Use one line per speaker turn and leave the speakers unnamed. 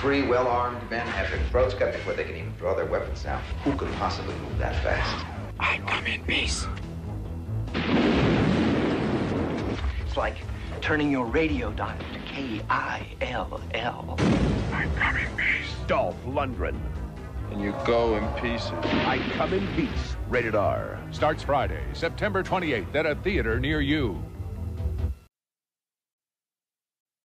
three well-armed men have their throats cut before they can even draw their weapons now. Who could possibly move that fast?
I come in peace. It's like turning your radio dial to K-I-L-L.
I come in peace.
Dolph Lundgren.
And you go in pieces.
I come in peace. Rated R. Starts Friday, September 28th at a theater near you.